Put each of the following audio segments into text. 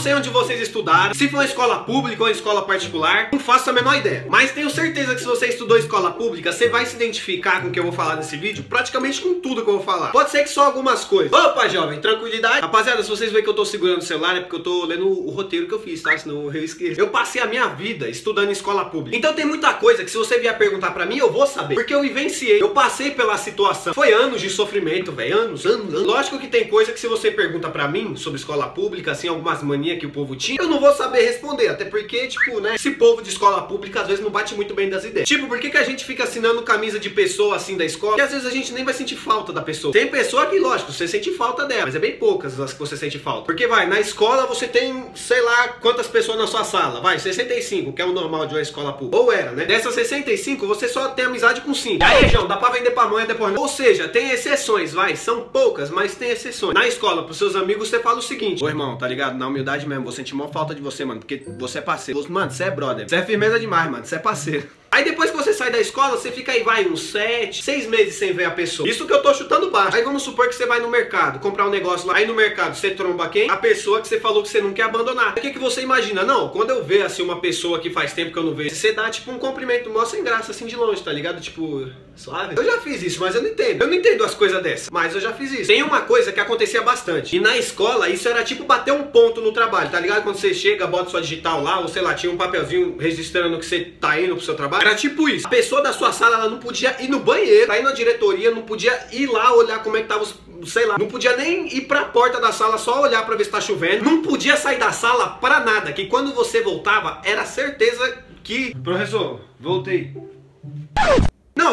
sei onde vocês estudaram, se foi escola pública ou escola particular, não faço a menor ideia. Mas tenho certeza que se você estudou escola pública, você vai se identificar com o que eu vou falar nesse vídeo, praticamente com tudo que eu vou falar. Pode ser que só algumas coisas. Opa, jovem, tranquilidade. Rapaziada, se vocês verem que eu tô segurando o celular, é porque eu tô lendo o roteiro que eu fiz, tá? Senão eu esqueço. Eu passei a minha vida estudando em escola pública. Então tem muita coisa que se você vier perguntar pra mim, eu vou saber. Porque eu vivenciei, eu passei pela situação. Foi anos de sofrimento, velho. Anos, anos, anos. Lógico que tem coisa que se você pergunta pra mim sobre escola pública, assim, algumas manias que o povo tinha, eu não vou saber responder. Até porque, tipo, né, esse povo de escola pública às vezes não bate muito bem das ideias. Tipo, por que, que a gente fica assinando camisa de pessoa assim da escola? Que às vezes a gente nem vai sentir falta da pessoa. Tem pessoa que, lógico, você sente falta dela, mas é bem poucas as que você sente falta. Porque vai, na escola você tem, sei lá, quantas pessoas na sua sala? Vai, 65, que é o normal de uma escola pública. Ou era, né? Dessas 65, você só tem amizade com 5. Aí, João, dá pra vender pra mãe depois. Ou seja, tem exceções, vai. São poucas, mas tem exceções. Na escola, pros seus amigos, você fala o seguinte: Ô irmão, tá ligado? Na humildade mesmo, vou sentir maior falta de você, mano. Porque você é parceiro. Mano, você é brother. Você é firmeza demais, mano. Você é parceiro. Aí depois que você sai da escola, você fica aí, vai, uns 7, 6 meses sem ver a pessoa. Isso que eu tô chutando baixo. Aí vamos supor que você vai no mercado, comprar um negócio lá. Aí no mercado você tromba quem? A pessoa que você falou que você não quer abandonar. O que, que você imagina? Não, quando eu ver assim uma pessoa que faz tempo que eu não vejo, você dá tipo um cumprimento mó sem graça, assim de longe, tá ligado? Tipo, suave. Eu já fiz isso, mas eu não entendo. Eu não entendo as coisas dessas, mas eu já fiz isso. Tem uma coisa que acontecia bastante. E na escola, isso era tipo bater um ponto no trabalho, tá ligado? Quando você chega, bota sua digital lá, ou sei lá, tinha um papelzinho registrando que você tá indo pro seu trabalho. Era tipo isso. A pessoa da sua sala, ela não podia ir no banheiro, tá indo na diretoria, não podia ir lá olhar como é que tava os sei lá, não podia nem ir pra porta da sala só olhar pra ver se tá chovendo, não podia sair da sala pra nada, que quando você voltava, era certeza que... Professor, voltei.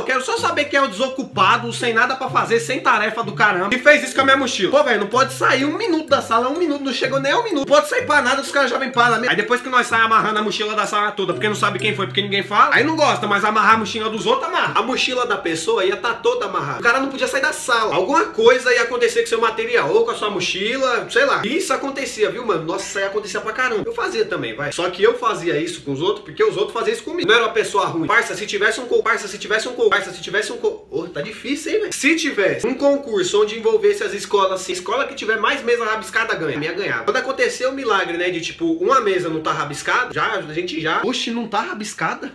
Quero só saber quem é o desocupado, sem nada pra fazer, sem tarefa do caramba, e fez isso com a minha mochila. Pô, velho, não pode sair um minuto da sala, um minuto, não chegou nem um minuto. Não pode sair pra nada, os caras já vêm para Aí depois que nós saímos amarrando a mochila da sala toda, porque não sabe quem foi, porque ninguém fala, aí não gosta, mas amarrar a mochila dos outros, amarra. A mochila da pessoa ia estar tá toda amarrada. O cara não podia sair da sala. Alguma coisa ia acontecer com seu material, ou com a sua mochila, sei lá. Isso acontecia, viu, mano? Nossa, isso aí acontecia pra caramba. Eu fazia também, vai. Só que eu fazia isso com os outros, porque os outros faziam isso comigo. Não era uma pessoa ruim. Parça, se tivesse um co... Se tivesse um co... Parça, se tivesse um um. Oh, tá difícil, hein, velho? Se tivesse um concurso onde envolvesse as escolas assim, escola que tiver mais mesa rabiscada ganha. A minha ganhava. Quando aconteceu o milagre, né, de tipo, uma mesa não tá rabiscada, já, a gente já. Oxe, não tá rabiscada?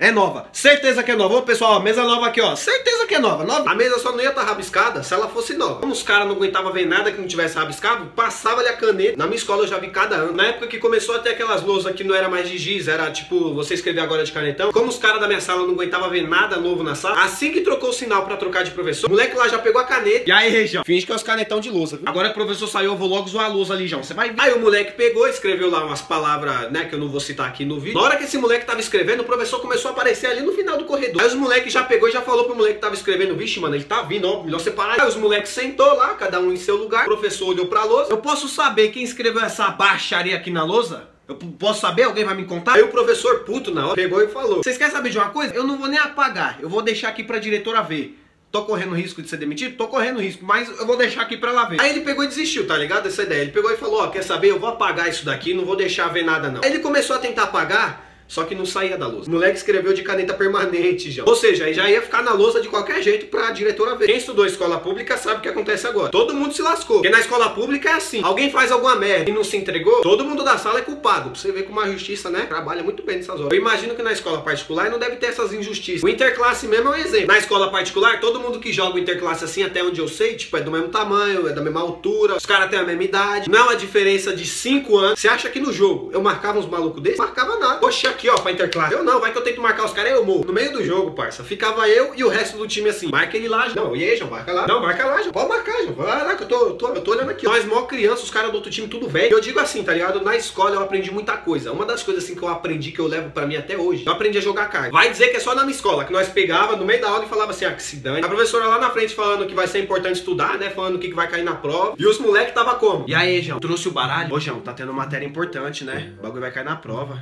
É nova. Certeza que é nova. Ô, pessoal, mesa nova aqui, ó. Certeza que é nova. nova. A mesa só não ia estar tá rabiscada se ela fosse nova. Como os caras não aguentavam ver nada que não tivesse rabiscado, passava ali a caneta. Na minha escola eu já vi cada ano. Na época que começou a ter aquelas lousas que não era mais de giz, era tipo, você escrever agora de canetão. Como os caras da minha sala não aguentavam ver nada novo na sala, assim que trocou o sinal pra trocar de professor, o moleque lá já pegou a caneta. E aí, região, finge que é os canetão de lousa, viu? Agora que o professor saiu, eu vou logo zoar a lousa ali, João. Você vai ver. Aí o moleque pegou, escreveu lá umas palavras, né, que eu não vou citar aqui no vídeo. Na hora que esse moleque tava escrevendo, o professor começou a aparecer ali no final final do corredor. Aí os moleques já pegou e já falou pro moleque que tava escrevendo, vixe, mano, ele tá vindo, ó, melhor separar. Aí os moleques sentou lá, cada um em seu lugar, o professor olhou pra lousa. Eu posso saber quem escreveu essa baixaria aqui na lousa? Eu posso saber? Alguém vai me contar? Aí o professor puto na hora pegou e falou: Vocês querem saber de uma coisa? Eu não vou nem apagar, eu vou deixar aqui pra diretora ver. Tô correndo risco de ser demitido? Tô correndo risco, mas eu vou deixar aqui pra ela ver. Aí ele pegou e desistiu, tá ligado? Essa ideia. Ele pegou e falou: Ó, quer saber? Eu vou apagar isso daqui, não vou deixar ver nada não. Aí ele começou a tentar apagar só que não saía da lousa. O moleque escreveu de caneta permanente já. Ou seja, já ia ficar na lousa de qualquer jeito pra diretora ver. Quem estudou escola pública sabe o que acontece agora. Todo mundo se lascou. Porque na escola pública é assim. Alguém faz alguma merda e não se entregou, todo mundo da sala é culpado. Pra você ver como a justiça, né, trabalha muito bem nessas horas. Eu imagino que na escola particular não deve ter essas injustiças. O interclasse mesmo é um exemplo. Na escola particular, todo mundo que joga o interclasse assim, até onde eu sei, tipo, é do mesmo tamanho, é da mesma altura, os caras têm a mesma idade. Não é uma diferença de 5 anos. Você acha que no jogo eu marcava uns malucos desses? Marcava nada. Poxa, aqui, ó, pra interclasse. Eu não, vai que eu tento marcar os caras, eu morro. No meio do jogo, parça, ficava eu e o resto do time assim. Marca ele lá, Não, e aí, João, marca lá. Não, marca lá, João. Pode marcar, João. Vai lá que eu tô, eu tô, eu tô olhando aqui. Nós, mó criança, os caras do outro time, tudo velho. Eu digo assim, tá ligado? Na escola eu aprendi muita coisa. Uma das coisas assim que eu aprendi, que eu levo pra mim até hoje, eu aprendi a jogar carta. Vai dizer que é só na minha escola, que nós pegava no meio da aula e falava assim, ah, que se dane. A professora lá na frente falando que vai ser importante estudar, né? Falando o que, que vai cair na prova. E os moleques tava como? E aí, João, trouxe o baralho? Ô, João, tá tendo matéria importante, né? O bagulho vai cair na prova.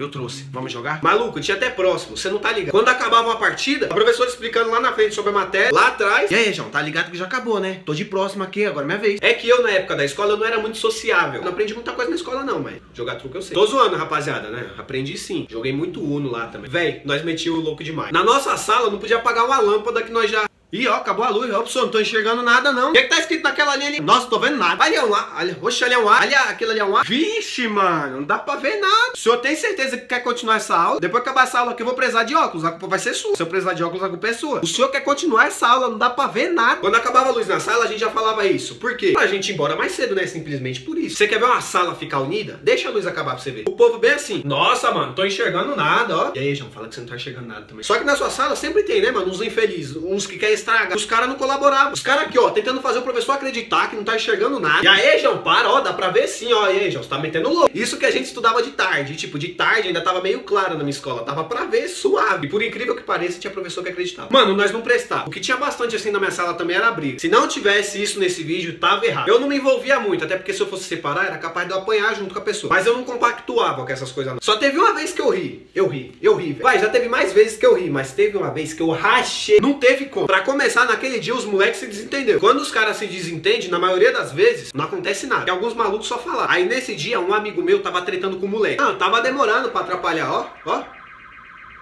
Eu trouxe. Vamos jogar? Maluco, tinha até próximo. Você não tá ligado. Quando acabava uma partida, a professora explicando lá na frente sobre a matéria, lá atrás. E aí, João, tá ligado que já acabou, né? Tô de próximo aqui, agora é minha vez. É que eu, na época da escola, eu não era muito sociável. Não aprendi muita coisa na escola, não, mas jogar truque eu sei. Tô zoando, rapaziada, né? Aprendi sim. Joguei muito Uno lá também. Véi, nós metíamos o louco demais. Na nossa sala, não podia apagar uma lâmpada que nós já Ih, ó, acabou a luz. Professor, não tô enxergando nada, não. O que, que tá escrito naquela linha ali? Nossa, tô vendo nada. Ali é um A. Ali, oxe, ali é um A. Ali, aquilo ali é um A. Vixe, mano, não dá pra ver nada. O senhor tem certeza que quer continuar essa aula? Depois que acabar essa aula aqui, eu vou precisar de óculos. A culpa vai ser sua. Se eu precisar de óculos, a culpa é sua. O senhor quer continuar essa aula, não dá pra ver nada. Quando acabava a luz na sala, a gente já falava isso. Por quê? Pra gente ir embora mais cedo, né? Simplesmente por isso. Você quer ver uma sala ficar unida? Deixa a luz acabar pra você ver. O povo bem assim. Nossa, mano, tô enxergando nada, ó. E aí, João, fala que você não tá enxergando nada também. Só que na sua sala sempre tem, né, mano? Uns infelizes, uns que querem estragar. Os caras não colaboravam. Os caras aqui, ó, tentando fazer o professor acreditar que não tá enxergando nada. E aí, João, para, ó, dá pra ver sim, ó. E aí, João, você tá metendo louco. Isso que a gente estudava de tarde. Tipo, de tarde ainda tava meio claro na minha escola. Tava pra ver suave. E por incrível que pareça, tinha professor que acreditava. Mano, nós não prestava. O que tinha bastante assim na minha sala também era briga. Se não tivesse isso nesse vídeo, tava errado. Eu não me envolvia muito, até porque se eu fosse separar, era capaz de eu apanhar junto com a pessoa. Mas eu não compactuava com essas coisas não. Só teve uma vez que eu ri. Eu ri, eu ri, velho. Vai, já teve mais vezes que eu ri, mas teve uma vez que eu rachei. Não teve como. Pra começar, naquele dia os moleques se desentenderam. Quando os caras se desentendem, na maioria das vezes, não acontece nada. E alguns malucos só falam. Aí nesse dia, um amigo meu tava tretando com o moleque. Ah, tava demorando pra atrapalhar, ó, ó.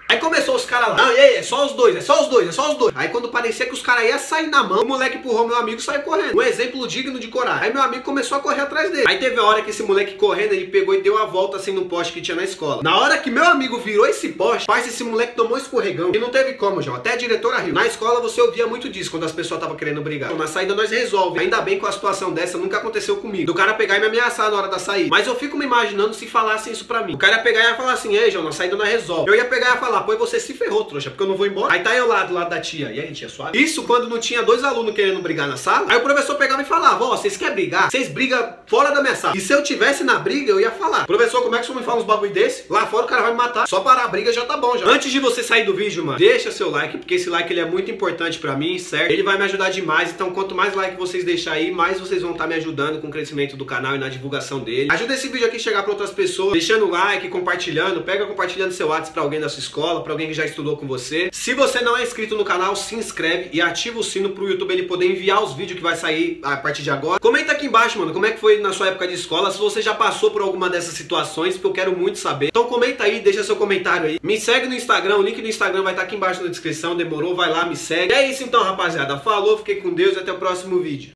Aí começou os caras lá. Não, e aí, é só os dois, é só os dois, é só os dois. Aí quando parecia que os caras iam sair na mão, o moleque empurrou meu amigo e saiu correndo. Um exemplo digno de coragem. Aí meu amigo começou a correr atrás dele. Aí teve a hora que esse moleque correndo, ele pegou e deu a volta assim no poste que tinha na escola. Na hora que meu amigo virou esse poste, faz esse moleque tomou escorregão. E não teve como, João. Até a diretora riu. Na escola você ouvia muito disso quando as pessoas estavam querendo brigar. Na saída nós resolve. Ainda bem com a situação dessa, nunca aconteceu comigo. Do cara pegar e me ameaçar na hora da saída. Mas eu fico me imaginando se falassem isso pra mim. O cara ia pegar e ia falar assim, ei, João, na saída nós resolve. Eu ia pegar e ia falar, pô, você se ferrou trouxa, porque eu não vou embora. Aí tá eu lá do lado da tia. E aí, tia suave? Isso quando não tinha dois alunos querendo brigar na sala. Aí o professor pegava e falava: Ó, vocês querem brigar? Vocês brigam fora da minha sala. E se eu tivesse na briga, eu ia falar: Professor, como é que você me fala uns bagulho desse? Lá fora o cara vai me matar. Só parar a briga já tá bom já. Antes de você sair do vídeo, mano, deixa seu like, porque esse like ele é muito importante pra mim, certo? Ele vai me ajudar demais. Então, quanto mais like vocês deixar aí, mais vocês vão estar tá me ajudando com o crescimento do canal e na divulgação dele. Ajuda esse vídeo aqui a chegar pra outras pessoas, deixando like, compartilhando. Pega compartilhando seu WhatsApp pra alguém da sua escola, pra alguém que já estudou com você. Se você não é inscrito no canal, se inscreve e ativa o sino pro YouTube ele poder enviar os vídeos que vai sair a partir de agora. Comenta aqui embaixo, mano, como é que foi na sua época de escola, se você já passou por alguma dessas situações, porque eu quero muito saber. Então comenta aí, deixa seu comentário aí. Me segue no Instagram, o link do Instagram vai estar aqui embaixo na descrição, demorou, vai lá, me segue. É isso então, rapaziada. Falou, fiquei com Deus e até o próximo vídeo.